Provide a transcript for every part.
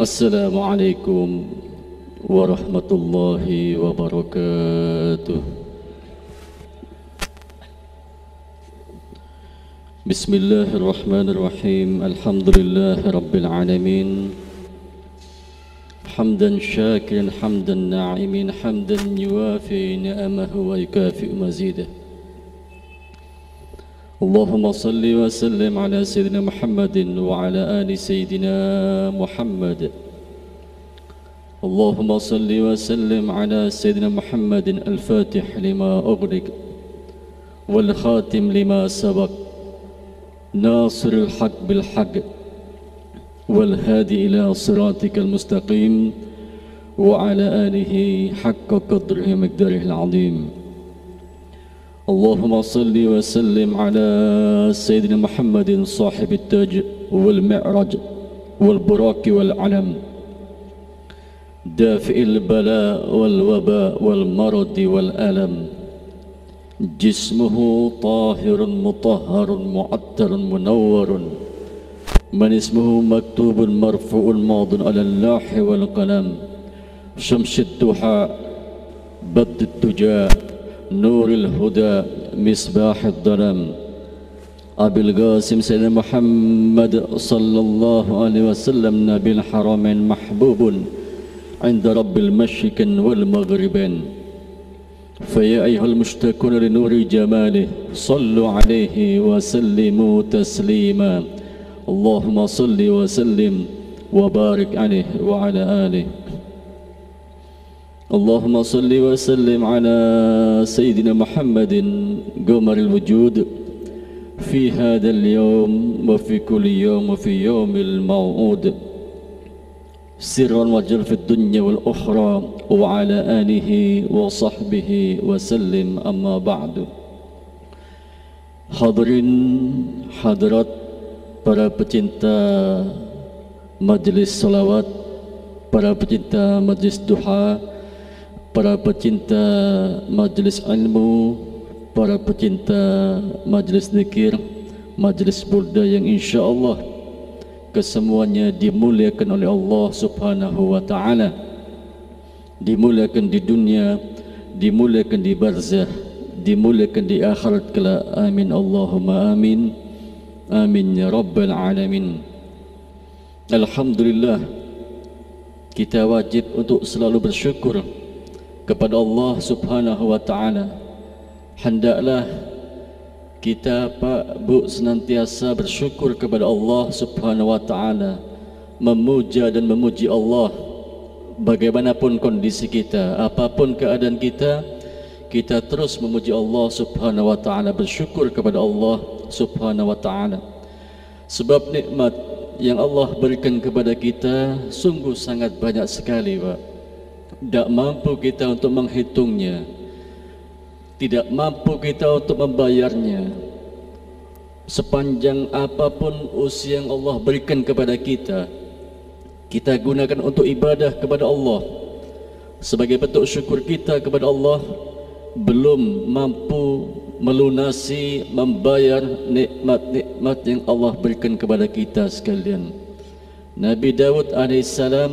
السلام عليكم ورحمة الله وبركاته. بسم الله الرحمن الرحيم. الحمد لله رب العالمين. حمدا شاكرا حمدا ناعمين حمدا يوافي نعمه ويكافئ مزيده. اللهم صل وسلم على سيدنا محمد وعلى آل سيدنا محمد. اللهم صل وسلم على سيدنا محمد الفاتح لما أغلق والخاتم لما سبق ناصر الحق بالحق والهادي إلى صراطك المستقيم وعلى آله حق قدره مقداره العظيم. اللهم صل وسلم على سيدنا محمد صاحب التاج والمعرج والبراك والعلم دافئ البلاء والوباء والمرض والألم. جسمه طاهر مطهر معطر منور. من اسمه مكتوب مرفوع ماض على اللوح والقلم. شمس الضحى بد الدجى نور الهدى مصباح الظلام أبي القاسم سيدنا محمد صلى الله عليه وسلم نبي الحرمين محبوب عند رب المشرق والمغربين فيا أيها المشتاقون لنور جماله صلوا عليه وسلموا تسليما. اللهم صل وسلم وبارك عليه وعلى آله. اللهم صل وسلم على سيدنا محمد قمر الوجود في هذا اليوم وفي كل يوم وفي يوم الموعود. سرا وجل في الدنيا والأخرى وعلى آله وصحبه وسلم. أما بعد Hadirin hadirat para pecinta majlis salawat, para pecinta majlis duha, para pecinta majlis ilmu, para pecinta majlis zikir, majlis burda yang insya Allah kesemuanya dimuliakan oleh Allah subhanahu wa ta'ala. Dimuliakan di dunia dimuliakan di barzah dimuliakan di akhirat kala amin. Allahumma amin. Amin ya rabbal alamin. Alhamdulillah kita wajib untuk selalu bersyukur kepada Allah Subhanahu wa taala. Hendaklah kita Pak Bu senantiasa bersyukur kepada Allah Subhanahu wa taala, memuja dan memuji Allah bagaimanapun kondisi kita, apapun keadaan kita, kita terus memuji Allah Subhanahu wa taala, bersyukur kepada Allah Subhanahu wa taala. Sebab nikmat yang Allah berikan kepada kita sungguh sangat banyak sekali, Pak tidak mampu kita untuk menghitungnya. Tidak mampu kita untuk membayarnya. Sepanjang apapun usia yang Allah berikan kepada kita kita gunakan untuk ibadah kepada Allah. Sebagai bentuk syukur kita kepada Allah belum mampu melunasi membayar nikmat-nikmat yang Allah berikan kepada kita sekalian. Nabi Dawud alaihissalam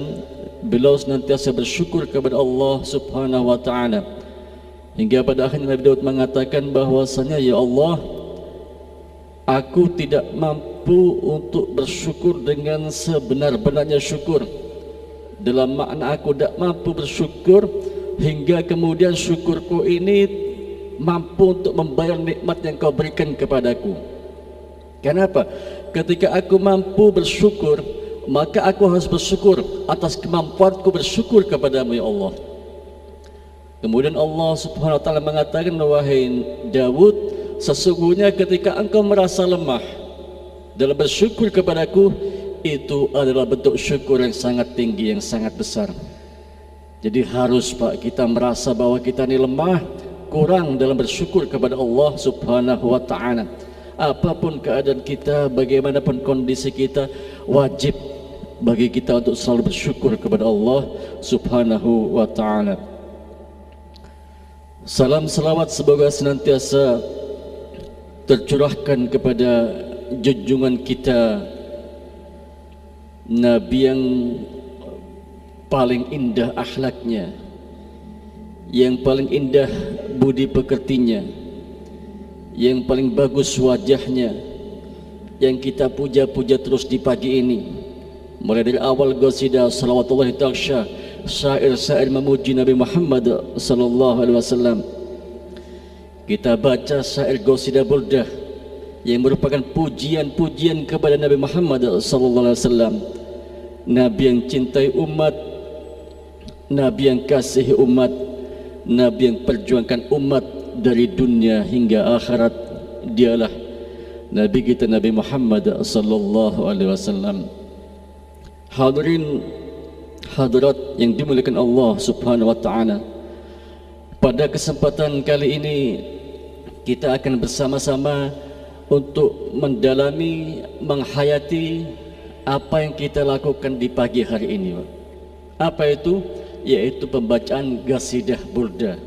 beliau senantiasa bersyukur kepada Allah Subhanahu wa taala. Hingga pada akhirnya Nabi Daud mengatakan bahwasanya ya Allah aku tidak mampu untuk bersyukur dengan sebenar-benarnya syukur. Dalam makna aku tidak mampu bersyukur hingga kemudian syukurku ini mampu untuk membayar nikmat yang kau berikan kepadaku. Kenapa? Ketika aku mampu bersyukur maka aku harus bersyukur atas kemampuanku bersyukur kepadamu ya Allah. Kemudian Allah subhanahu wa ta'ala mengatakan wahai Dawud sesungguhnya ketika engkau merasa lemah dalam bersyukur kepadaku itu adalah bentuk syukur yang sangat tinggi yang sangat besar. Jadi harus Pak kita merasa bahwa kita ini lemah kurang dalam bersyukur kepada Allah subhanahu wa ta'ala. Apa pun keadaan kita bagaimanapun kondisi kita wajib bagi kita untuk selalu bersyukur kepada Allah Subhanahu wa taala. Salam selawat semoga senantiasa tercurahkan kepada junjungan kita Nabi yang paling indah akhlaknya yang paling indah budi pekertinya yang paling bagus wajahnya yang kita puja-puja terus di pagi ini mulai dari awal qasidah salawatullah ta'ala syair-syair memuji Nabi Muhammad sallallahu alaihi wasallam. Kita baca syair qasidah burdah yang merupakan pujian-pujian kepada Nabi Muhammad sallallahu alaihi wasallam. Nabi yang cintai umat Nabi yang kasihi umat Nabi yang perjuangkan umat dari dunia hingga akhirat. Dialah Nabi kita Nabi Muhammad sallallahu alaihi wasallam Hadirin hadirat yang dimuliakan Allah Subhanahu wa taala pada kesempatan kali ini kita akan bersama-sama untuk mendalami, menghayati apa yang kita lakukan di pagi hari ini. Apa itu? Yaitu pembacaan gasidah burda.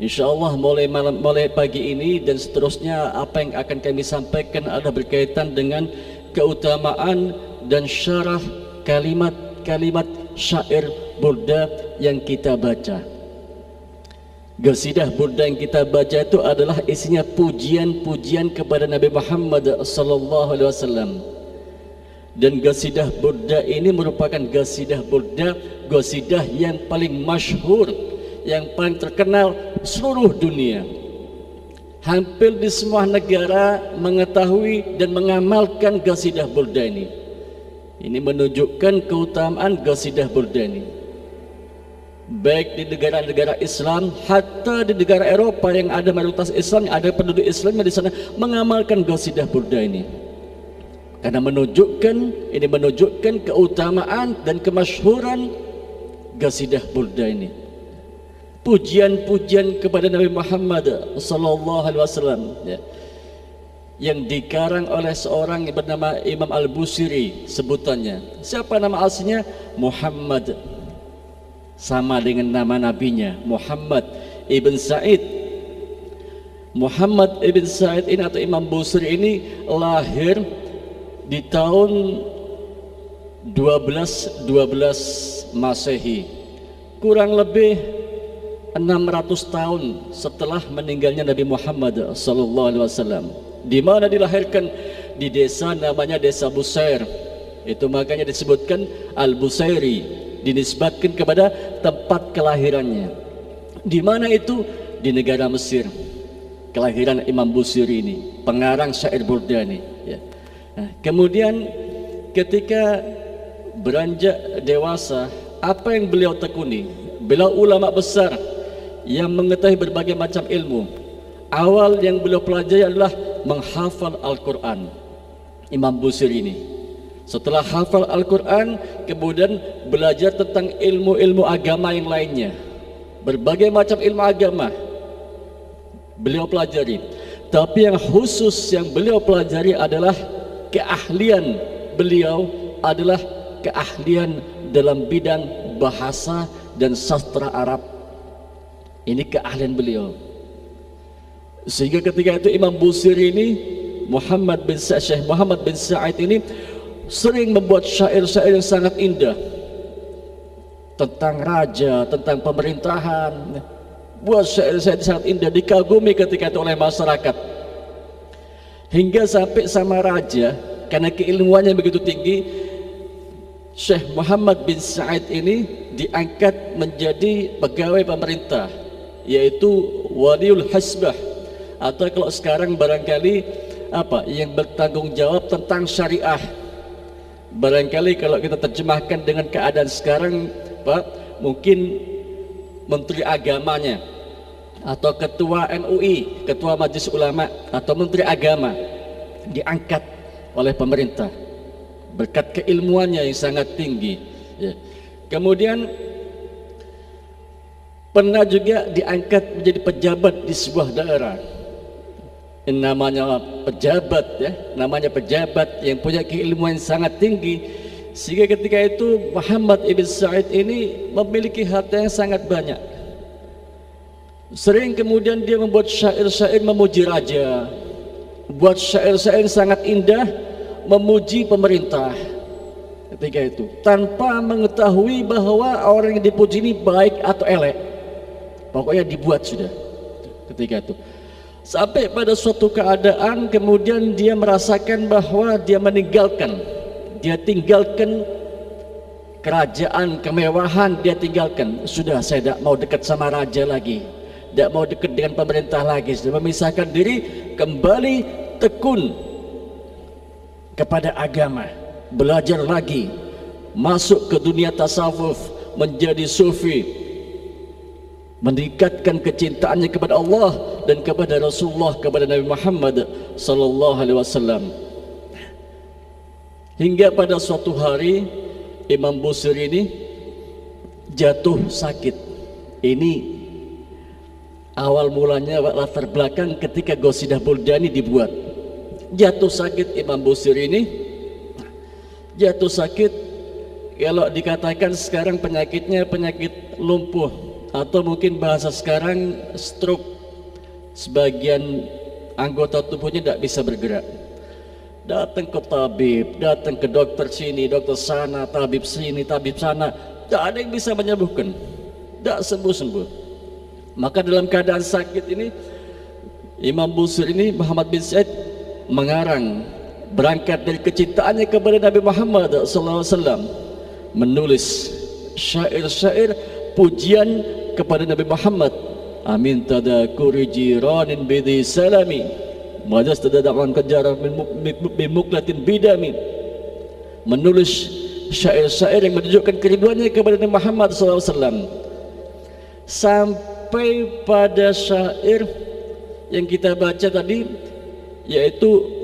InsyaAllah mulai malam, mulai pagi ini dan seterusnya apa yang akan kami sampaikan adalah berkaitan dengan keutamaan dan syarah kalimat-kalimat syair burda yang kita baca. Gasidah burda yang kita baca itu adalah isinya pujian-pujian kepada Nabi Muhammad sallallahu alaihi wasallam. Dan gasidah burda ini merupakan gasidah burda, gasidah yang paling masyhur, yang paling terkenal seluruh dunia. Hampir di semua negara mengetahui dan mengamalkan gasidah burda ini. Ini menunjukkan keutamaan gasidah burda ini baik di negara-negara Islam hatta di negara Eropa yang ada mayoritas Islam yang ada penduduk Islam yang di sana mengamalkan gasidah burda ini karena menunjukkan ini menunjukkan keutamaan dan kemasyhuran gasidah burda ini pujian-pujian kepada Nabi Muhammad sallallahu alaihi wasallam ya yang dikarang oleh seorang yang bernama Imam Al-Busiri sebutannya. Siapa nama aslinya? Muhammad. Sama dengan nama nabinya Muhammad ibn Said. Muhammad ibn Said ini atau Imam Busri ini lahir di tahun 12 12 Masehi. Kurang lebih 600 tahun setelah meninggalnya Nabi Muhammad sallallahu alaihi wasallam di mana dilahirkan di desa namanya Desa Busair itu makanya disebutkan Al-Busairi dinisbatkan kepada tempat kelahirannya. Di mana itu? Di negara Mesir. Kelahiran Imam Busiri ini, pengarang syair Burdani. Ya. Nah, kemudian ketika beranjak dewasa, apa yang beliau tekuni? Beliau ulama besar yang mengetahui berbagai macam ilmu. Awal yang beliau pelajari adalah menghafal Al-Quran. Imam Busiri ini setelah hafal Al-Quran, kemudian belajar tentang ilmu-ilmu agama yang lainnya. Berbagai macam ilmu agama beliau pelajari. Tapi yang khusus yang beliau pelajari adalah keahlian beliau adalah keahlian dalam bidang bahasa dan sastra Arab. Ini keahlian beliau. Sehingga ketika itu Imam Busiri ini Muhammad bin Sa'id Muhammad bin Sa'id ini sering membuat syair-syair yang sangat indah tentang raja, tentang pemerintahan. Buat syair-syair sangat indah dikagumi ketika itu oleh masyarakat. Hingga sampai sama raja karena keilmuannya begitu tinggi, Syekh Muhammad bin Sa'id ini diangkat menjadi pegawai pemerintah yaitu waliul hasbah atau kalau sekarang barangkali apa yang bertanggung jawab tentang syariah Barangkali kalau kita terjemahkan dengan keadaan sekarang, Pak, mungkin menteri agamanya atau ketua MUI, ketua Majelis Ulama atau menteri agama diangkat oleh pemerintah berkat keilmuannya yang sangat tinggi. Ya. Kemudian pernah juga diangkat menjadi pejabat di sebuah daerah namanya pejabat ya namanya pejabat yang punya keilmuan yang sangat tinggi. Sehingga ketika itu Muhammad ibn Sa'id ini memiliki harta yang sangat banyak. Sering kemudian dia membuat syair-syair memuji raja. Buat syair-syair sangat indah memuji pemerintah. Ketika itu tanpa mengetahui bahwa orang yang dipuji ini baik atau elek. Pokoknya dibuat sudah. Ketika itu sampai pada suatu keadaan kemudian dia merasakan bahwa dia meninggalkan dia tinggalkan kerajaan kemewahan dia tinggalkan. Sudah saya tidak mau dekat sama raja lagi. Tidak mau dekat dengan pemerintah lagi. Sudah memisahkan diri kembali tekun kepada agama. Belajar lagi. Masuk ke dunia tasawuf menjadi sufi meningkatkan kecintaannya kepada Allah dan kepada Rasulullah kepada Nabi Muhammad sallallahu alaihi wasallam. Hingga pada suatu hari Imam Busiri ini jatuh sakit. Ini awal mulanya latar belakang ketika Gosidah Buldani dibuat. Jatuh sakit Imam Busiri ini. Jatuh sakit kalau dikatakan sekarang penyakitnya penyakit lumpuh atau mungkin bahasa sekarang stroke sebagian anggota tubuhnya tidak bisa bergerak. Datang ke tabib datang ke dokter sini dokter sana tabib sini tabib sana. Tidak ada yang bisa menyembuhkan. Tidak sembuh-sembuh. Maka dalam keadaan sakit ini Imam Busir ini Muhammad bin Said mengarang berangkat dari kecintaannya kepada Nabi Muhammad SAW menulis syair-syair pujian kepada Nabi Muhammad. Amin. Tadakuri jiranin bidi salami. Majas tadadakan kejarah bimuklatin bidami. Menulis syair-syair yang menunjukkan kerinduannya kepada Nabi Muhammad SAW sampai pada syair yang kita baca tadi yaitu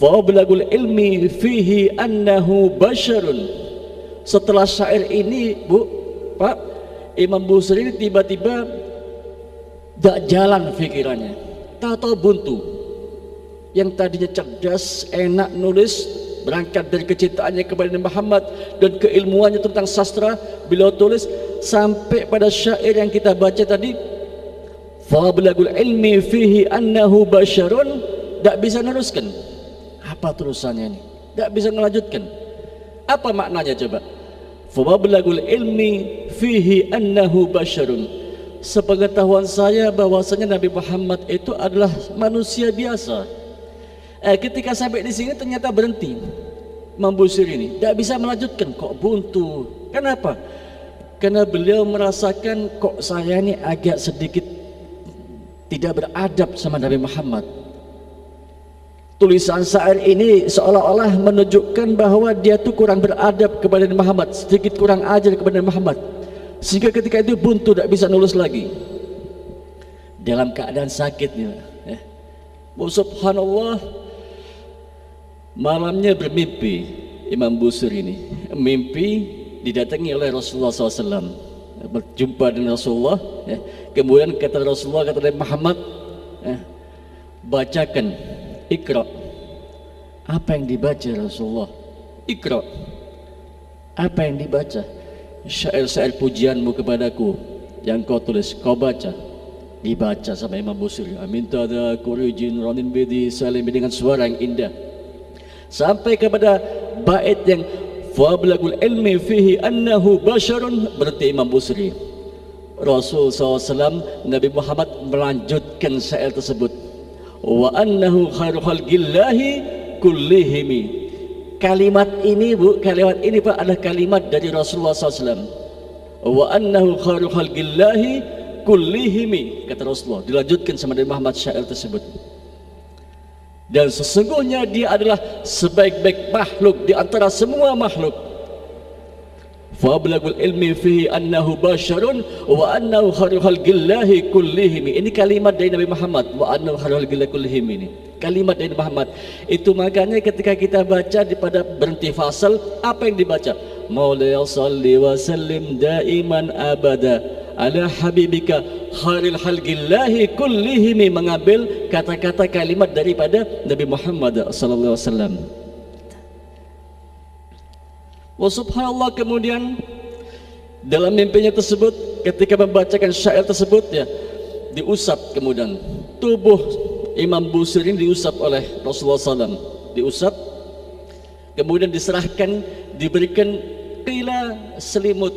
Fablagul ilmi fihi annahu basharun. Setelah syair ini, Bu, Pak, Imam Busri ini tiba-tiba tak jalan pikirannya. Tahu-tahu buntu. Yang tadinya cerdas, enak nulis, berangkat dari kecintaannya kepada Nabi Muhammad dan keilmuannya tentang sastra, beliau tulis sampai pada syair yang kita baca tadi, Fablagul ilmi fihi annahu basharun, tak bisa neruskan apa terusannya ini? Tidak bisa melanjutkan apa maknanya coba fawablagul ilmi fihi annahu basyarun sepengetahuan saya bahwasanya Nabi Muhammad itu adalah manusia biasa. Eh, ketika sampai di sini ternyata berhenti membusir ini. Tidak bisa melanjutkan. Kok buntu? Kenapa? Karena beliau merasakan kok saya ini agak sedikit tidak beradab sama Nabi Muhammad tulisan syair ini seolah-olah menunjukkan bahwa dia tu kurang beradab kepada Muhammad sedikit kurang ajar kepada Muhammad sehingga ketika itu buntu tidak bisa nulis lagi dalam keadaan sakitnya ya. Oh, subhanallah malamnya bermimpi Imam Busur ini mimpi didatangi oleh Rasulullah SAW berjumpa dengan Rasulullah ya. kemudian kata Rasulullah kata Muhammad ya, bacakan Ikra. Apa yang dibaca Rasulullah? Ikra. Apa yang dibaca? Syair-syair pujianmu kepadaku yang kau tulis, kau baca. Dibaca sama Imam Busiri. Amin tada kurijin ronin bidi salim dengan suara yang indah. Sampai kepada bait yang Fablagul ilmi fihi annahu basharun berarti Imam Busri. Rasul SAW Nabi Muhammad melanjutkan syair tersebut wa annahu khairu khalqillahi kullihimi. Kalimat ini bu kalimat ini pak adalah kalimat dari Rasulullah SAW wa annahu khairu khalqillahi kullihimi. Kata Rasulullah dilanjutkan sama dari Muhammad syair tersebut. Dan sesungguhnya dia adalah sebaik-baik makhluk di antara semua makhluk Fablagul ilmi fihi annahu basharun wa annahu khairu khalqillahi kullihim. Ini kalimat dari Nabi Muhammad wa annahu khairu khalqillahi kullihim ini. Kalimat dari Muhammad. Itu makanya ketika kita baca di pada berhenti fasal apa yang dibaca? Maulaya salli wa sallim daiman abada ala habibika khairil khalqillahi kullihim mengambil kata-kata kalimat daripada Nabi Muhammad sallallahu alaihi wasallam. Wa subhanallah kemudian dalam mimpinya tersebut ketika membacakan syair tersebut ya diusap kemudian. Tubuh Imam Busir ini diusap oleh Rasulullah SAW diusap kemudian diserahkan diberikan kila selimut.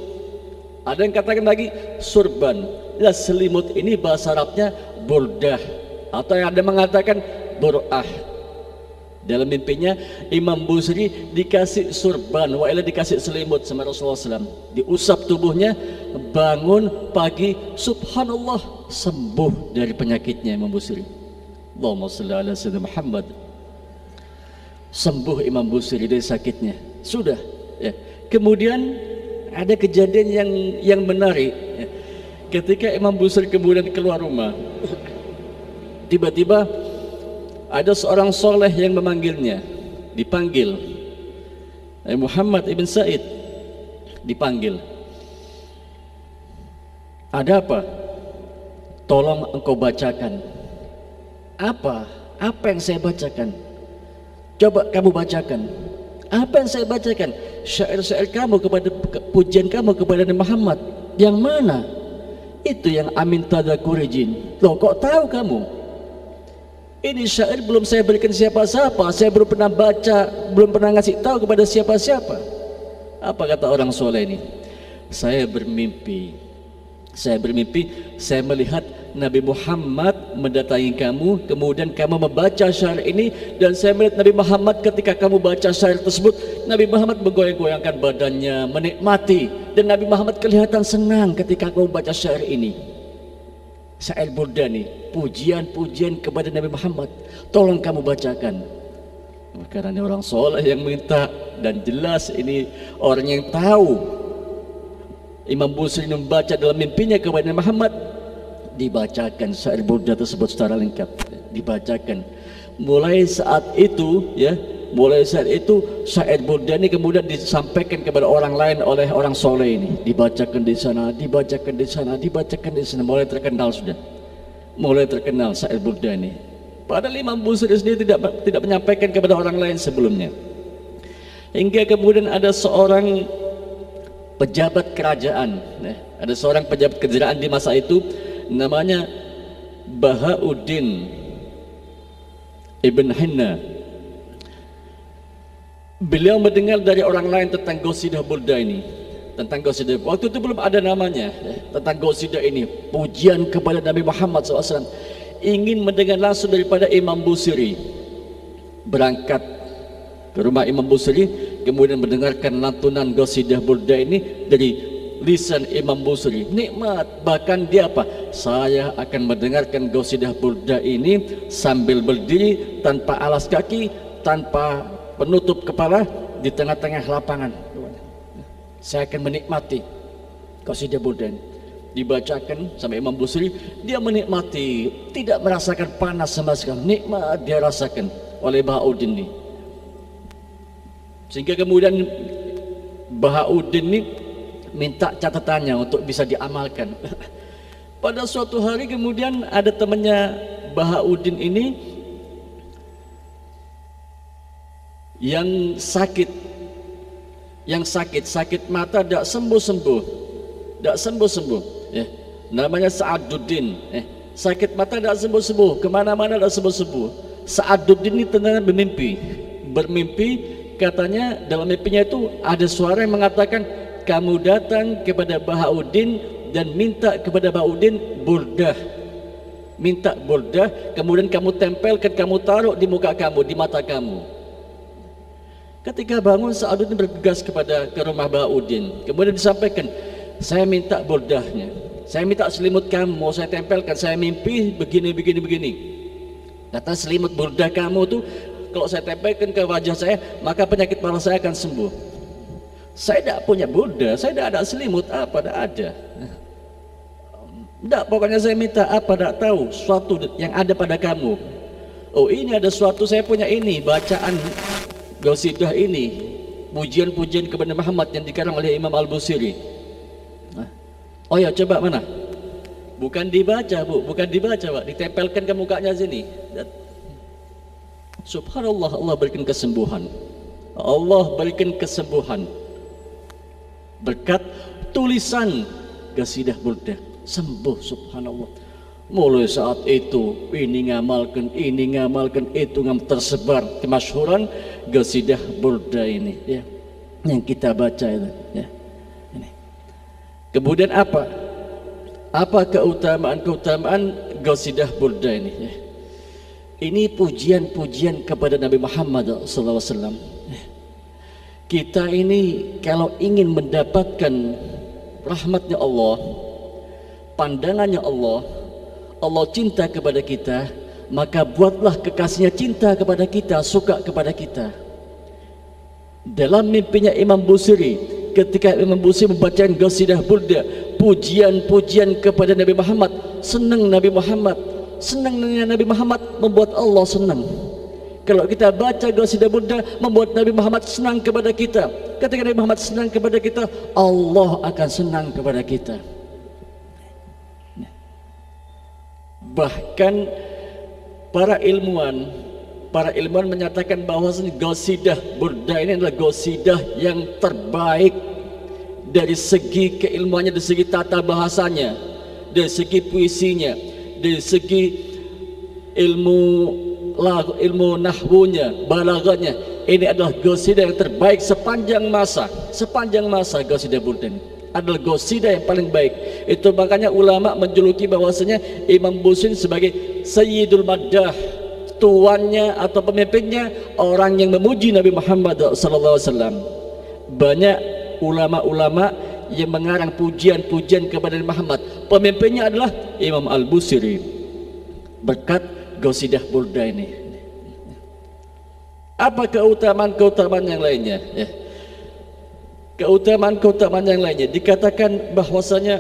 Ada yang katakan lagi surban. Ya selimut ini bahasa Arabnya burdah. Atau yang ada mengatakan bur'ah dalam mimpinya Imam Busri dikasih surban wa'ila dikasih selimut sama Rasulullah SAW diusap tubuhnya bangun pagi subhanallah sembuh dari penyakitnya Imam Busri Allahumma salli ala Sayyidina Muhammad sembuh Imam Busri dari sakitnya sudah ya. kemudian ada kejadian yang yang menarik ya. ketika Imam Busri kemudian keluar rumah tiba-tiba ada seorang soleh yang memanggilnya. Dipanggil. Muhammad ibn Said. Dipanggil. Ada apa? Tolong engkau bacakan. Apa? Apa yang saya bacakan? Coba kamu bacakan. Apa yang saya bacakan? Syair-syair kamu kepada pujian kamu kepada Nabi Muhammad. Yang mana? Itu yang amin tadakurijin loh kok tahu kamu ini syair belum saya berikan siapa-siapa. Saya belum pernah baca belum pernah ngasih tahu kepada siapa-siapa. Apa kata orang soleh ini? Saya bermimpi saya bermimpi saya melihat Nabi Muhammad mendatangi kamu kemudian kamu membaca syair ini dan saya melihat Nabi Muhammad ketika kamu baca syair tersebut Nabi Muhammad menggoyang-goyangkan badannya menikmati. Dan Nabi Muhammad kelihatan senang ketika kamu baca syair ini Sa'il Burdani pujian-pujian kepada Nabi Muhammad tolong kamu bacakan. Karena ini orang soleh yang minta dan jelas ini orang yang tahu. Imam Busri membaca dalam mimpinya kepada Nabi Muhammad. Dibacakan Sa'il Burda tersebut secara lengkap. Dibacakan. Mulai saat itu ya mulai saat itu Sa'id Burdani kemudian disampaikan kepada orang lain oleh orang soleh ini. Dibacakan di sana, dibacakan di sana, dibacakan di sana. Mulai terkenal sudah. Mulai terkenal Sa'id Burdani. Padahal Imam Busiri sendiri tidak tidak menyampaikan kepada orang lain sebelumnya. Hingga kemudian ada seorang pejabat kerajaan ya, ada seorang pejabat kerajaan di masa itu namanya Bahauddin Ibn Hinna beliau mendengar dari orang lain tentang Gosidah Burda ini. Tentang Gosidah waktu itu belum ada namanya ya, tentang Gosidah ini. Pujian kepada Nabi Muhammad SAW ingin mendengar langsung daripada Imam Busiri. Berangkat ke rumah Imam Busiri kemudian mendengarkan lantunan Gosidah Burda ini dari lisan Imam Busri nikmat bahkan dia apa? Saya akan mendengarkan Gosidah Burda ini sambil berdiri tanpa alas kaki tanpa penutup kepala di tengah-tengah lapangan. Saya akan menikmati qasidah Burdan dibacakan sama Imam Busri dia menikmati tidak merasakan panas sama sekali. Nikmat dia rasakan oleh Bahauddin ini. Sehingga kemudian Bahauddin ini minta catatannya untuk bisa diamalkan. Pada suatu hari kemudian ada temannya Bahauddin ini yang sakit yang sakit sakit mata tidak sembuh sembuh tidak sembuh sembuh ya. Namanya Sa'aduddin eh, sakit mata tidak sembuh sembuh ke mana-mana tidak sembuh sembuh Sa'aduddin ini tenang bermimpi. Bermimpi katanya dalam mimpinya itu ada suara yang mengatakan kamu datang kepada Bahauddin dan minta kepada Bahauddin burdah. Minta burdah kemudian kamu tempelkan kamu taruh di muka kamu di mata kamu Ketika bangun Sa'adudin bergegas kepada ke rumah Ba'udin. Kemudian disampaikan, saya minta bordahnya. Saya minta selimut kamu, mau saya tempelkan. Saya mimpi begini, begini, begini. Kata selimut bordah kamu tuh, kalau saya tempelkan ke wajah saya, maka penyakit parah saya akan sembuh. Saya tidak punya bordah, saya tidak ada selimut, apa tidak ada. Tidak, pokoknya saya minta apa, tidak tahu, suatu yang ada pada kamu. Oh ini ada suatu, saya punya ini, bacaan Gausidah ini pujian-pujian kepada Muhammad yang dikarang oleh Imam Al-Busiri. Oh ya, coba mana? Bukan dibaca, Bu, bukan dibaca, Pak. Ditempelkan ke mukanya sini. Subhanallah, Allah berikan kesembuhan. Allah berikan kesembuhan. Berkat tulisan Gasidah Burda. Sembuh subhanallah. Mulai saat itu ini ngamalkan, ini ngamalkan, itu ngam tersebar kemasyhuran gasidah burda ini ya. yang kita baca itu ya. Ini. Kemudian apa? Apa keutamaan-keutamaan Gausidah Burda ini ya. Ini pujian-pujian kepada Nabi Muhammad SAW. Ya. Kita ini kalau ingin mendapatkan rahmatnya Allah, pandangannya Allah, Allah cinta kepada kita, maka buatlah kekasihnya cinta kepada kita, suka kepada kita. Dalam mimpinya Imam Busiri ketika Imam Busiri membacakan Ghasidah Burda pujian-pujian kepada Nabi Muhammad senang Nabi Muhammad senang dengan Nabi Muhammad membuat Allah senang. Kalau kita baca Ghasidah Burda membuat Nabi Muhammad senang kepada kita. Ketika Nabi Muhammad senang kepada kita Allah akan senang kepada kita bahkan para ilmuwan para ilmuwan menyatakan bahwa gosidah burda ini adalah gosidah yang terbaik dari segi keilmuannya, dari segi tata bahasanya, dari segi puisinya, dari segi ilmu ilmu nahwunya, balaganya. Ini adalah gosidah yang terbaik sepanjang masa, sepanjang masa gosidah burda ini adalah gosidah yang paling baik. Itu makanya ulama menjuluki bahwasanya Imam Busin sebagai Sayyidul Maddah tuannya atau pemimpinnya orang yang memuji Nabi Muhammad wasallam. Banyak ulama-ulama yang mengarang pujian-pujian kepada Nabi Muhammad. Pemimpinnya adalah Imam Al-Busiri. Berkat Gosidah Burda ini. Apa keutamaan-keutamaan yang lainnya? Ya. Keutamaan-keutamaan yang lainnya. Dikatakan bahwasanya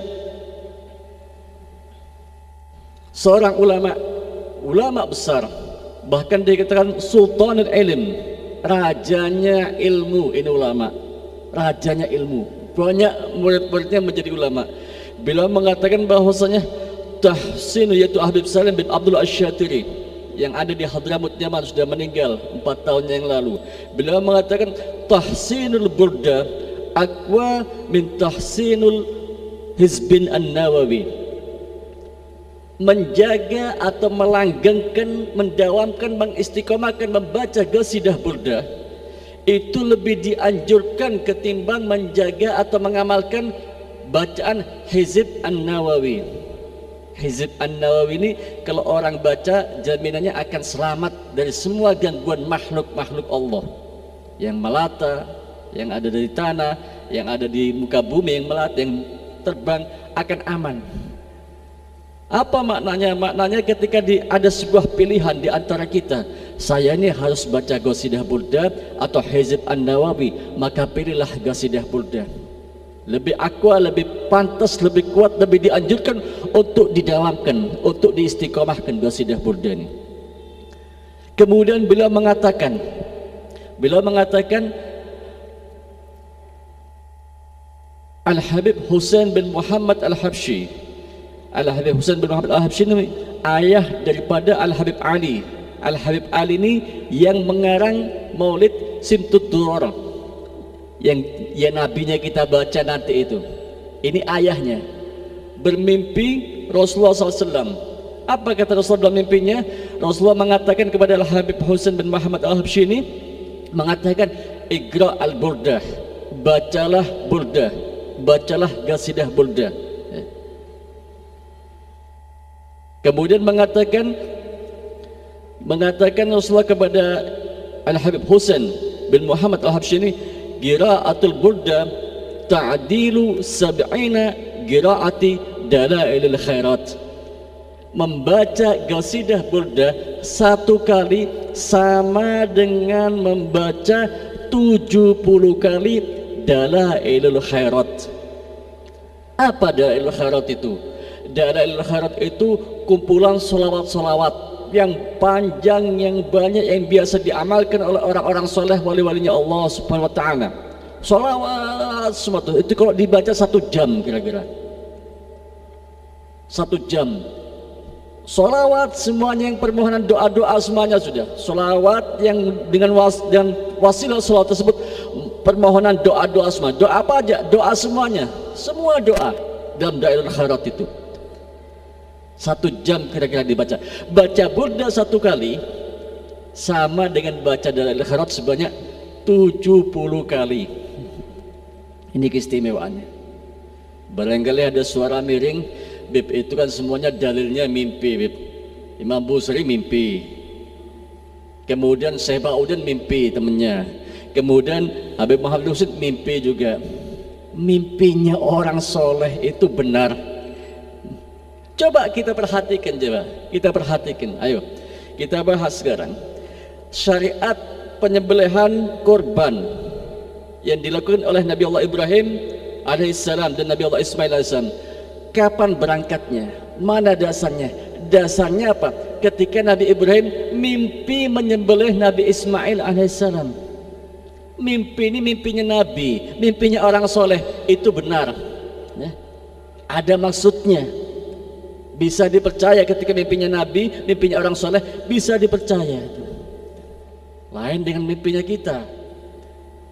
seorang ulama ulama besar bahkan dikatakan sultan ilm rajanya ilmu ini ulama rajanya ilmu. Banyak murid-muridnya menjadi ulama. Bila mengatakan bahwasanya tahsin yaitu Habib Salim bin Abdul Asyatiri yang ada di Hadramut Yaman sudah meninggal empat tahun yang lalu. Bila mengatakan tahsinul burda akwa min tahsinul hizbin an-nawawi menjaga atau melanggengkan, mendawamkan, mengistiqomahkan membaca gasidah burda itu lebih dianjurkan ketimbang menjaga atau mengamalkan bacaan Hizib An-Nawawi. Hizib An-Nawawi ini kalau orang baca jaminannya akan selamat dari semua gangguan makhluk-makhluk Allah yang melata, yang ada di tanah, yang ada di muka bumi yang melata, yang terbang akan aman. Apa maknanya? Maknanya ketika di, ada sebuah pilihan di antara kita, saya ini harus baca Ghasidah Burda atau Hizib An-Nawawi, maka pilihlah Ghasidah Burda. Lebih aqua, lebih pantas, lebih kuat, lebih dianjurkan untuk didalamkan, untuk diistiqomahkan Ghasidah Burda ini. Kemudian bila mengatakan, bila mengatakan Al-Habib Hussein bin Muhammad Al-Habsyi Al-Habib Husain bin Muhammad Al-Habsyi ini ayah daripada Al-Habib Ali. Al-Habib Ali ini yang mengarang Maulid Simtud Durar. Yang ya nabinya kita baca nanti itu. Ini ayahnya. Bermimpi Rasulullah SAW. Apa kata Rasulullah dalam mimpinya? Rasulullah mengatakan kepada Al-Habib Husain bin Muhammad Al-Habsyi ini mengatakan Igra al-Burdah. Bacalah Burdah. Bacalah Gasidah Burdah Kemudian mengatakan mengatakan Rasulullah kepada Al Habib Husain bin Muhammad Al Habsyi ini qiraatul burda ta'dilu sab'ina qiraati dalailil khairat. Membaca qasidah burda satu kali sama dengan membaca 70 kali dalailul khairat. Apa dalailul khairat itu? Dalail khairat itu kumpulan solawat-solawat yang panjang, yang banyak, yang biasa diamalkan oleh orang-orang soleh wali-walinya Allah subhanahu wa ta'ala. Solawat semua itu, itu kalau dibaca satu jam kira-kira. Satu jam. Solawat semuanya yang permohonan doa-doa semuanya sudah. Solawat yang dengan was, wasilah solawat tersebut permohonan doa-doa semua doa apa aja doa semuanya semua doa dalam daerah khairat itu satu jam kira-kira dibaca baca burda satu kali sama dengan baca dalil kharat sebanyak 70 kali Ini keistimewaannya. Barangkali ada suara miring, Bib itu kan semuanya dalilnya mimpi, Bib. Imam Busri mimpi. Kemudian Syekh Ba'udin mimpi temannya. Kemudian Habib Muhammad Husin mimpi juga. Mimpinya orang soleh itu benar. Coba kita perhatikan coba. Kita perhatikan. Ayo. Kita bahas sekarang. Syariat penyembelihan korban yang dilakukan oleh Nabi Allah Ibrahim alaihissalam dan Nabi Allah Ismail alaihissalam kapan berangkatnya mana dasarnya dasarnya apa ketika Nabi Ibrahim mimpi menyembelih Nabi Ismail alaihissalam mimpi ini mimpinya Nabi mimpinya orang soleh itu benar ya. ada maksudnya bisa dipercaya ketika mimpinya Nabi mimpinya orang soleh bisa dipercaya lain dengan mimpinya kita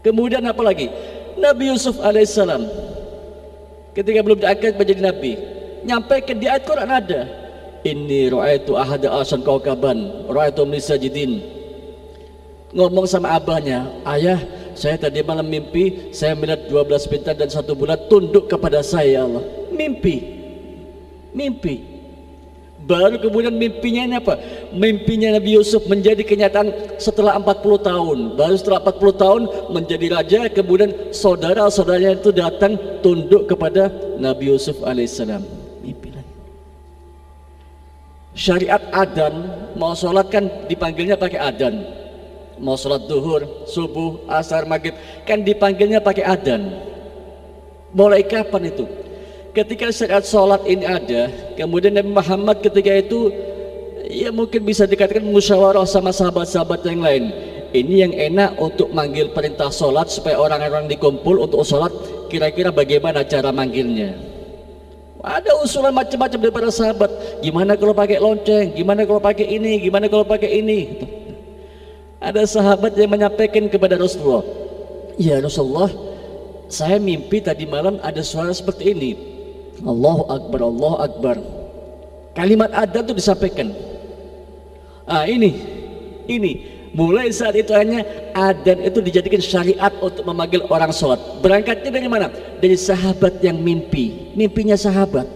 Kemudian apa lagi? Nabi Yusuf alaihissalam ketika belum diangkat menjadi nabi, nyampaikan di ayat Quran ada. Ini ra'aitu ahada asan kaukaban, ra'aitu misajidin. Ngomong sama abahnya, ayah, saya tadi malam mimpi, saya melihat 12 bintang dan satu bulan tunduk kepada saya ya Allah. Mimpi. Mimpi. Baru kemudian mimpinya ini apa? Mimpinya Nabi Yusuf menjadi kenyataan setelah 40 tahun. Baru setelah 40 tahun menjadi raja, kemudian saudara-saudaranya itu datang tunduk kepada Nabi Yusuf alaihissalam. Mimpi. Syariat adan, mau sholat kan dipanggilnya pakai adan. Mau sholat duhur, subuh, asar, maghrib, kan dipanggilnya pakai adan. Mulai kapan itu? ketika syariat sholat ini ada kemudian Nabi Muhammad ketika itu ya mungkin bisa dikatakan musyawarah sama sahabat-sahabat yang lain. Ini yang enak untuk manggil perintah sholat supaya orang-orang dikumpul untuk sholat. Kira-kira bagaimana cara manggilnya? Ada usulan macam-macam dari para sahabat. Gimana kalau pakai lonceng? Gimana kalau pakai ini? Gimana kalau pakai ini ada sahabat yang menyampaikan kepada Rasulullah ya Rasulullah saya mimpi tadi malam ada suara seperti ini Allahu Akbar, Allahu Akbar. Kalimat adat itu disampaikan. Ah ini, ini mulai saat itu hanya adat itu dijadikan syariat untuk memanggil orang sholat. Berangkatnya dari mana? Dari sahabat yang mimpi, mimpinya sahabat,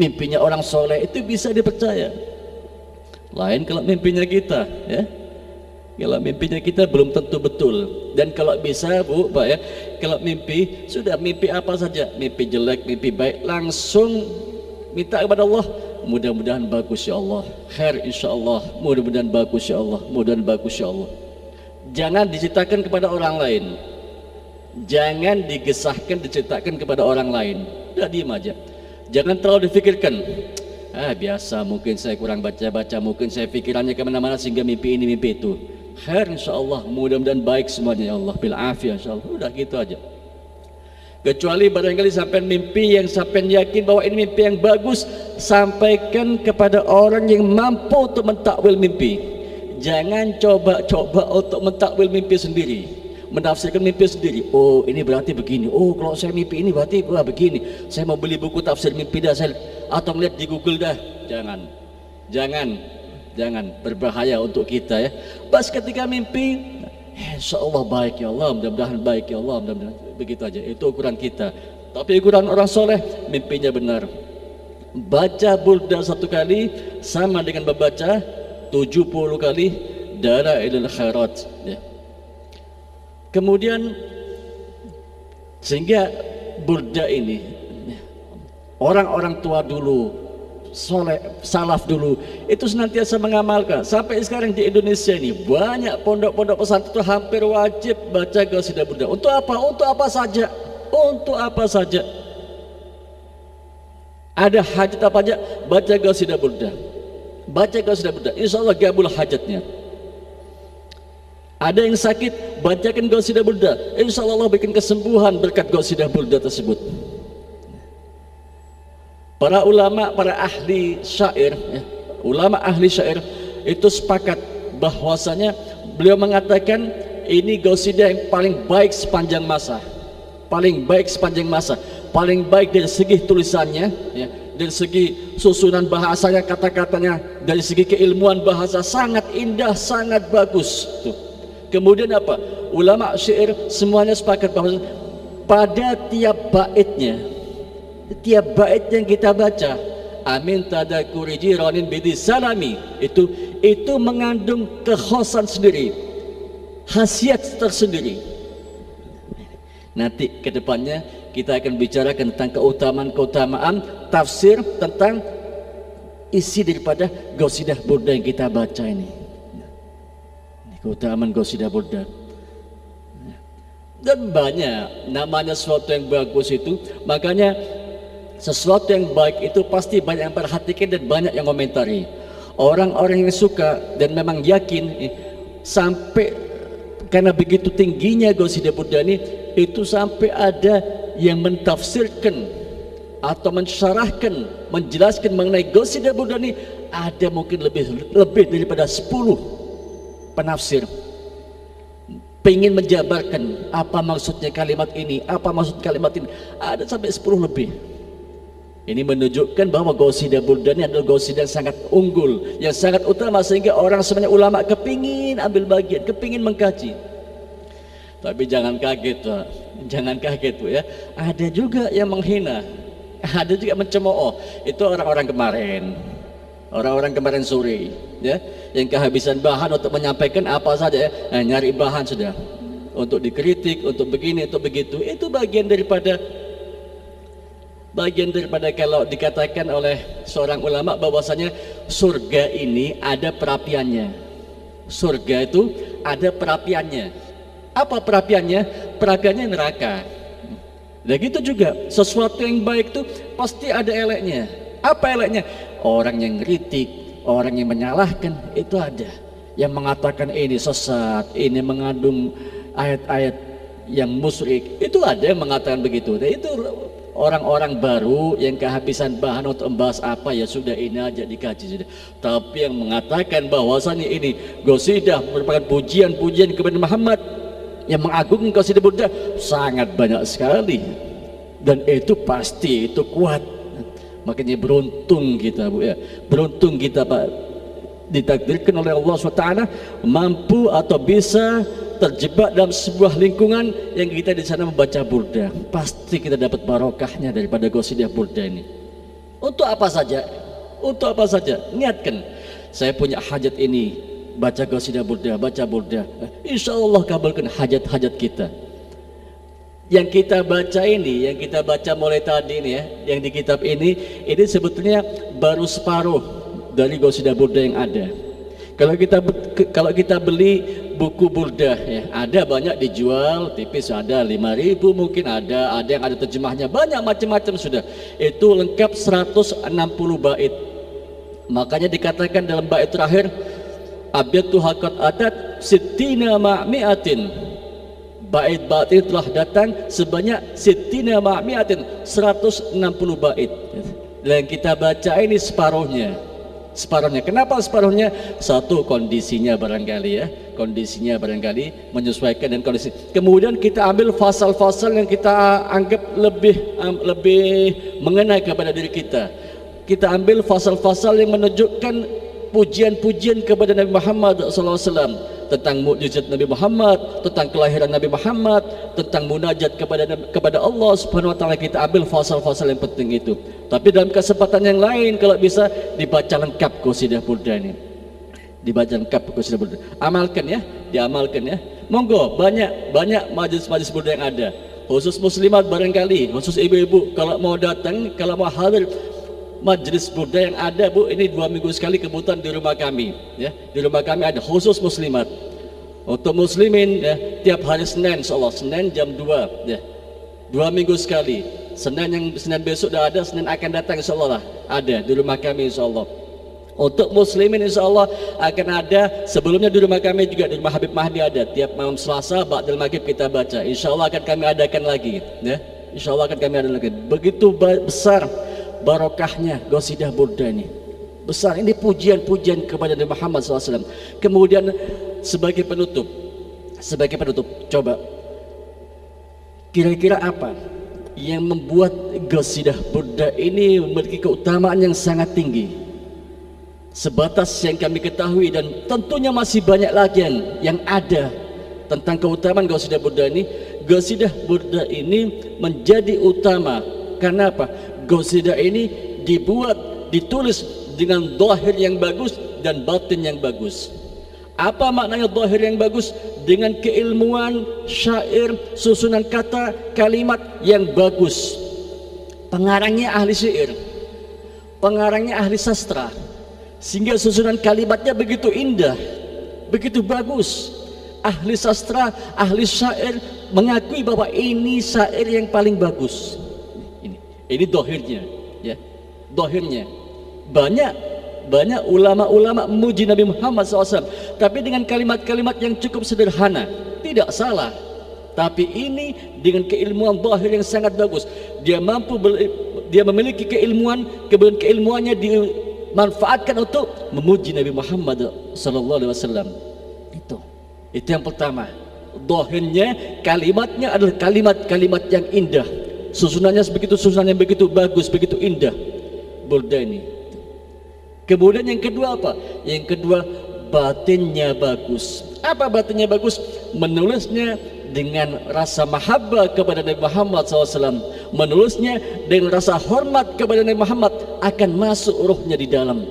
mimpinya orang soleh itu bisa dipercaya. Lain kalau mimpinya kita, ya. Kalau mimpinya kita belum tentu betul. Dan kalau bisa Bu, Pak ya, kalau mimpi sudah mimpi apa saja, mimpi jelek, mimpi baik, langsung minta kepada Allah. Mudah-mudahan bagus ya Allah. Khair insya Allah. Mudah-mudahan bagus ya Allah. Mudah-mudahan bagus ya Allah. Jangan diceritakan kepada orang lain. Jangan digesahkan diceritakan kepada orang lain. Udah diem aja. Jangan terlalu difikirkan. Ah biasa mungkin saya kurang baca-baca, mungkin saya pikirannya ke mana-mana sehingga mimpi ini mimpi itu khair insyaallah mudah-mudahan baik semuanya ya Allah. Bil afiyah insyaallah. Udah gitu aja. Kecuali barangkali sampai mimpi yang sampai yakin bahwa ini mimpi yang bagus sampaikan kepada orang yang mampu untuk mentakwil mimpi. Jangan coba-coba untuk mentakwil mimpi sendiri. Menafsirkan mimpi sendiri. Oh ini berarti begini. Oh kalau saya mimpi ini berarti wah begini. Saya mau beli buku tafsir mimpi dah saya atau melihat di google dah. Jangan. Jangan jangan berbahaya untuk kita ya. Pas ketika mimpi insya Allah baik ya Allah mudah-mudahan baik ya Allah mudah-mudahan begitu aja. Itu ukuran kita. Tapi ukuran orang soleh mimpinya benar. Baca burda satu kali sama dengan membaca 70 kali darah ilal khairat ya. kemudian sehingga burda ini orang-orang tua dulu soleh salaf dulu. Itu senantiasa mengamalkan. Sampai sekarang di Indonesia ini banyak pondok-pondok pesantren itu hampir wajib baca qasidah burda untuk apa? Untuk apa saja. Untuk apa saja. Ada hajat apa aja? Baca qasidah burda baca qasidah burda insya Allah gabul hajatnya. Ada yang sakit? Bacakan qasidah burda insya Allah bikin kesembuhan berkat qasidah burda tersebut Para ulama, para ahli syair, ya, ulama ahli syair itu sepakat bahwasanya beliau mengatakan ini gosida yang paling baik sepanjang masa, paling baik sepanjang masa, paling baik dari segi tulisannya, ya, dari segi susunan bahasanya, kata-katanya, dari segi keilmuan bahasa sangat indah, sangat bagus. Tuh. Kemudian apa? Ulama syair semuanya sepakat bahwa pada tiap baitnya tiap bait yang kita baca amin tadakuri jiranin bidi salami itu itu mengandung kekhosan sendiri khasiat tersendiri nanti ke depannya kita akan bicarakan tentang keutamaan-keutamaan tafsir tentang isi daripada Gosidah Buddha yang kita baca ini. Keutamaan Gosidah Buddha. Dan banyak namanya sesuatu yang bagus itu, makanya sesuatu yang baik itu pasti banyak yang perhatikan dan banyak yang komentari. Orang-orang yang suka dan memang yakin eh, sampai karena begitu tingginya Gosidah Buddha ini itu sampai ada yang mentafsirkan atau mensyarahkan, menjelaskan mengenai Gosida Buddha ini ada mungkin lebih lebih daripada 10 penafsir pengen menjabarkan apa maksudnya kalimat ini, apa maksud kalimat ini. Ada sampai 10 lebih. Ini menunjukkan bahwa Gosida Buddha ini adalah Gosida yang sangat unggul, yang sangat utama sehingga orang sebanyak ulama kepingin ambil bagian, kepingin mengkaji. Tapi jangan kaget. Jangan kaget, Bu ya. Ada juga yang menghina. Ada juga mencemooh. Itu orang-orang kemarin. Orang-orang kemarin sore, ya, yang kehabisan bahan untuk menyampaikan apa saja, ya. nah, nyari bahan sudah untuk dikritik, untuk begini, untuk begitu. Itu bagian daripada bagian daripada kalau dikatakan oleh seorang ulama bahwasanya surga ini ada perapiannya. Surga itu ada perapiannya. Apa perapiannya? Perapiannya neraka. Dan gitu juga, sesuatu yang baik itu pasti ada eleknya. Apa eleknya? Orang yang kritik, orang yang menyalahkan, itu ada. Yang mengatakan ini sesat, ini mengandung ayat-ayat yang musyrik. Itu ada yang mengatakan begitu. Dan itu orang-orang baru yang kehabisan bahan untuk membahas apa ya sudah ini aja dikaji sudah. Tapi yang mengatakan bahwasanya ini gosidah merupakan pujian-pujian kepada Muhammad yang mengagungkan kasih Buddha sangat banyak sekali. Dan itu pasti itu kuat. Makanya beruntung kita Bu ya. Beruntung kita Pak ditakdirkan oleh Allah SWT mampu atau bisa terjebak dalam sebuah lingkungan yang kita di sana membaca Buddha pasti kita dapat barokahnya daripada gosidah Buddha ini untuk apa saja untuk apa saja niatkan saya punya hajat ini baca qasidah burda, baca burda. Insya Allah kabulkan hajat-hajat kita. Yang kita baca ini, yang kita baca mulai tadi ini ya, yang di kitab ini, ini sebetulnya baru separuh dari qasidah burda yang ada. Kalau kita kalau kita beli buku burda ya, ada banyak dijual, tipis ada 5000 mungkin ada, ada yang ada terjemahnya. Banyak macam-macam sudah. Itu lengkap 160 bait. Makanya dikatakan dalam bait terakhir abyatu hakat adat sitina ma'miatin. Bait batin telah datang sebanyak sitina ma'miatin 160 bait. Dan kita baca ini separuhnya separuhnya. Kenapa separuhnya? Satu kondisinya barangkali ya. Kondisinya barangkali menyesuaikan dan kondisi. Kemudian kita ambil fasal-fasal yang kita anggap lebih um, lebih mengenai kepada diri kita. Kita ambil fasal-fasal yang menunjukkan pujian-pujian kepada Nabi Muhammad SAW tentang mukjizat Nabi Muhammad, tentang kelahiran Nabi Muhammad, tentang munajat kepada kepada Allah Subhanahu wa taala kita ambil fasal-fasal yang penting itu. Tapi dalam kesempatan yang lain kalau bisa dibaca lengkap qasidah Burda ini. Dibaca lengkap qasidah Burda. Amalkan ya, diamalkan ya. Monggo banyak banyak majlis-majlis Burda yang ada. Khusus muslimat barangkali, khusus ibu-ibu kalau mau datang, kalau mau hadir Majlis Buddha yang ada Bu ini dua minggu sekali kebutuhan di rumah kami ya. Di rumah kami ada khusus muslimat. Untuk muslimin ya tiap hari Senin insyaallah. Senin jam 2 ya. Dua minggu sekali. Senin yang Senin besok sudah ada Senin akan datang insyaallah lah. Ada di rumah kami insyaallah. Untuk muslimin insyaallah akan ada. Sebelumnya di rumah kami juga di rumah Habib Mahdi ada. Tiap malam Selasa Ba'dal Maghrib kita baca. Insyaallah akan kami adakan lagi ya. Insyaallah akan kami adakan lagi. Begitu besar barokahnya Gosidah Burda ini besar ini pujian-pujian kepada Nabi Muhammad SAW kemudian sebagai penutup sebagai penutup coba. Kira-kira apa yang membuat Gosidah Burda ini memiliki keutamaan yang sangat tinggi? Sebatas yang kami ketahui dan tentunya masih banyak lagi yang, yang ada tentang keutamaan Qasidah Burda ini. Qasidah Burda ini menjadi utama. Karena apa? Qasidah ini dibuat ditulis dengan dohir yang bagus dan batin yang bagus. Apa maknanya dohir yang bagus? Dengan keilmuan syair susunan kata kalimat yang bagus. Pengarangnya ahli syair. Pengarangnya ahli sastra. Sehingga susunan kalimatnya begitu indah begitu bagus. Ahli sastra ahli syair mengakui bahwa ini syair yang paling bagus ini dohirnya ya. Dohirnya. Banyak banyak ulama-ulama memuji Nabi Muhammad SAW tapi dengan kalimat-kalimat yang cukup sederhana tidak salah. Tapi ini dengan keilmuan zahir yang sangat bagus. Dia mampu dia memiliki keilmuan kemudian keilmuannya dimanfaatkan untuk memuji Nabi Muhammad wasallam. Itu. Itu yang pertama. Zahirnya kalimatnya adalah kalimat-kalimat yang indah susunannya begitu susunan yang begitu bagus begitu indah. Burda ini kemudian yang kedua apa? Yang kedua batinnya bagus. Apa batinnya bagus? Menulisnya dengan rasa mahabbah kepada Nabi Muhammad SAW menulisnya dengan rasa hormat kepada Nabi Muhammad akan masuk rohnya di dalam.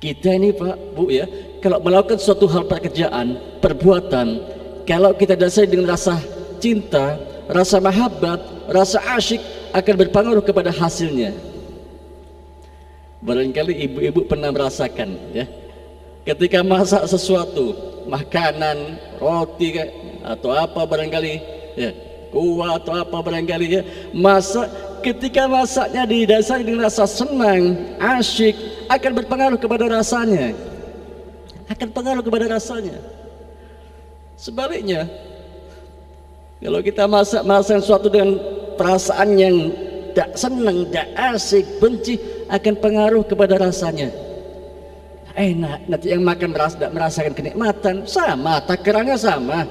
Kita ini Pak Bu ya kalau melakukan suatu hal pekerjaan perbuatan kalau kita dasari dengan rasa cinta rasa mahabbat rasa asyik akan berpengaruh kepada hasilnya. Barangkali ibu-ibu pernah merasakan ya. Ketika masak sesuatu makanan roti atau apa barangkali ya kuah atau apa barangkali ya masak ketika masaknya didasari dengan rasa senang asyik akan berpengaruh kepada rasanya. Akan pengaruh kepada rasanya. Sebaliknya kalau kita masak masak sesuatu dengan perasaan yang tidak senang, tidak asik, benci akan pengaruh kepada rasanya. Enak nanti yang makan merasa, tidak merasakan kenikmatan. Sama takarannya sama.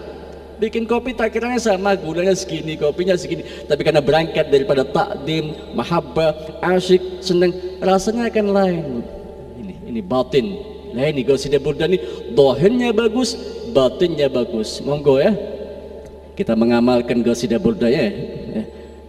Bikin kopi takarannya sama. Gulanya segini kopinya segini. Tapi karena berangkat daripada takdim mahabbah asyik senang rasanya akan lain. Ini ini batin. Nah ini gosida burda ini dohennya bagus batinnya bagus. Monggo ya kita mengamalkan gosida burda ya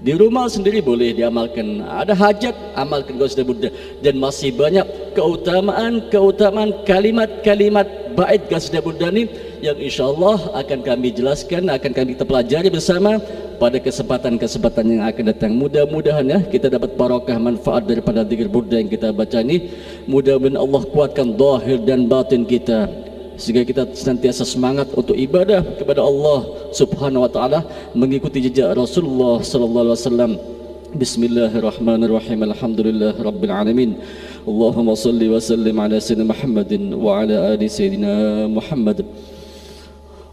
di rumah sendiri boleh diamalkan. Ada hajat, amalkan sudah Buddha. Dan masih banyak keutamaan-keutamaan kalimat-kalimat bait Gasda Buddha ini yang insya Allah akan kami jelaskan, akan kami kita pelajari bersama pada kesempatan-kesempatan yang akan datang. Mudah-mudahan ya kita dapat barokah manfaat daripada zikir Buddha yang kita baca ini. Mudah-mudahan Allah kuatkan zahir dan batin kita sehingga kita senantiasa semangat untuk ibadah kepada Allah Subhanahu wa taala mengikuti jejak Rasulullah sallallahu alaihi wasallam Bismillahirrahmanirrahim Alhamdulillah rabbil alamin Allahumma salli wa sallim ala sayyidina Muhammadin wa ala ali sayyidina Muhammad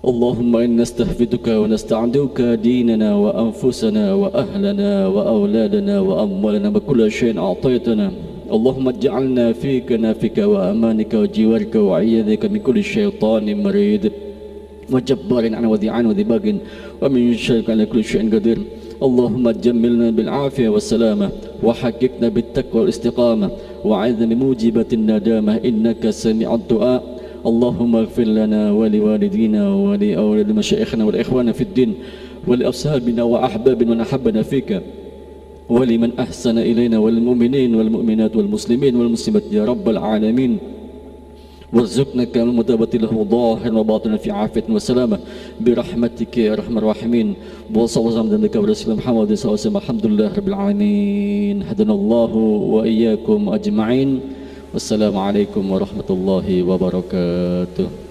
اللهم إنا نستهفدك ونستعدوك ديننا وأنفسنا وأهلنا وأولادنا وأموالنا وكل شيء أعطيتنا اللهم اجعلنا في كنافك وأمانك وجوارك وعياذك من كل شيطان مريد وجبار عن وذي وذي باق ومن شرك على كل شيء قدير. اللهم جملنا بالعافية والسلامة وحققنا بالتقوى والاستقامة وعذنا بموجبة الندامة إنك سميع الدعاء. اللهم اغفر لنا ولوالدينا ولأولاد مشايخنا والإخوان في الدين ولأصحابنا وأحبابنا من أحبنا فيك. ولمن أحسن إلينا والمؤمنين والمؤمنات والمسلمين والمسلمات يا رب العالمين. وارزقنا كامل المتابة له ظاهر وباطنا في عافية وسلامة. برحمتك يا أرحم الراحمين. وصلى الله على نبيك ورسول محمد صلى الله عليه وسلم. الحمد لله رب العالمين. هدنا الله وإياكم أجمعين. والسلام عليكم ورحمة الله وبركاته.